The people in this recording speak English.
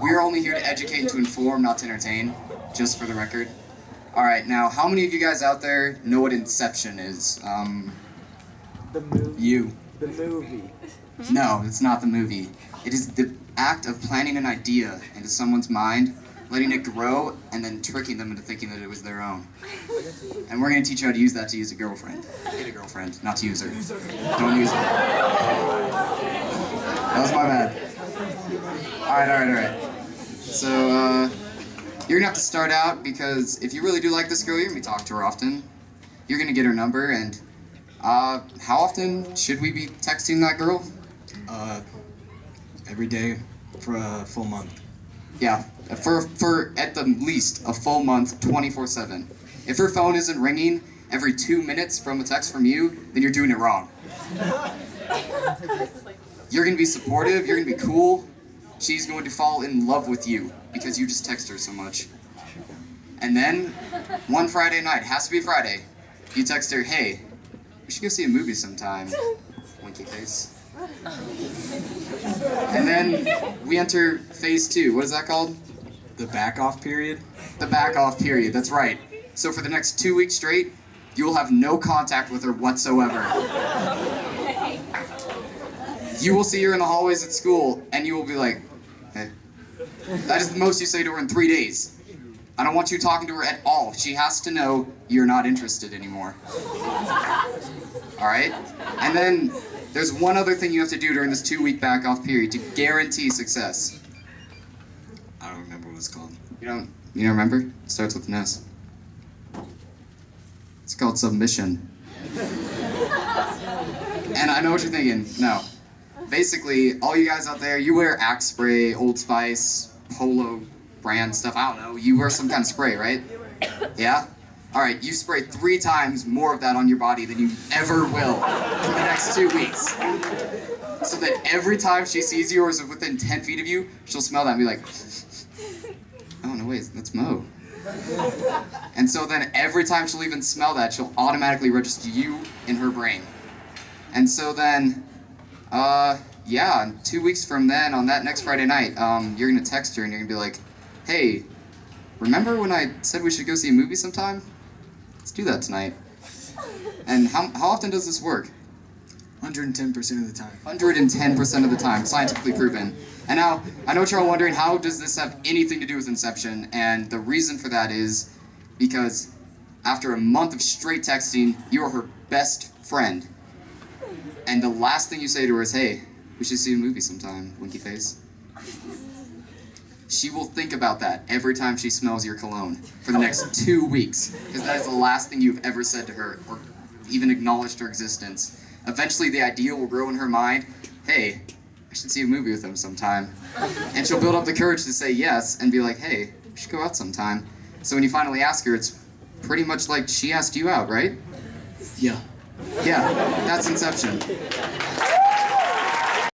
we're only here to educate and to inform, not to entertain, just for the record. All right, now, how many of you guys out there know what Inception is? Um, The movie. you. The movie. No, it's not the movie. It is the act of planting an idea into someone's mind, letting it grow, and then tricking them into thinking that it was their own. And we're going to teach you how to use that to use a girlfriend. Get a girlfriend, not to use her. Don't use her. That was my bad. Alright, alright, alright. So, uh, you're going to have to start out because if you really do like this girl, you're going to be talking to her often. You're going to get her number, and uh, how often should we be texting that girl? Uh, every day for a full month. Yeah, for for at the least a full month, 24/7. If her phone isn't ringing every two minutes from a text from you, then you're doing it wrong. You're gonna be supportive. You're gonna be cool. She's going to fall in love with you because you just text her so much. And then one Friday night, has to be Friday, you text her, "Hey, we should go see a movie sometime." Winky face. And then we enter phase two. What is that called? The back off period. The back off period. That's right. So for the next two weeks straight, you will have no contact with her whatsoever. You will see her in the hallways at school, and you will be like, "Hey." That is the most you say to her in three days. I don't want you talking to her at all. She has to know you're not interested anymore. All right? And then there's one other thing you have to do during this two week back off period to guarantee success. I don't remember what it's called. You don't you don't remember? It starts with an S. It's called submission. and I know what you're thinking. No. Basically, all you guys out there, you wear Axe spray, Old Spice, Polo brand stuff. I don't know. You wear some kind of spray, right? Yeah? Alright, you spray three times more of that on your body than you ever will for the next two weeks. So that every time she sees you or is within 10 feet of you, she'll smell that and be like, Oh no, wait, that's Mo. And so then every time she'll even smell that, she'll automatically register you in her brain. And so then, uh, yeah, two weeks from then, on that next Friday night, um, you're gonna text her and you're gonna be like, hey, remember when I said we should go see a movie sometime? Let's do that tonight. And how, how often does this work? 110% of the time. 110% of the time, scientifically proven. And now, I know what you're all wondering, how does this have anything to do with Inception? And the reason for that is because after a month of straight texting, you are her best friend. And the last thing you say to her is, hey, we should see a movie sometime, winky face. She will think about that every time she smells your cologne for the next two weeks, because that is the last thing you've ever said to her or even acknowledged her existence. Eventually, the idea will grow in her mind hey, I should see a movie with him sometime. And she'll build up the courage to say yes and be like, hey, we should go out sometime. So when you finally ask her, it's pretty much like she asked you out, right? Yeah. Yeah, that's Inception.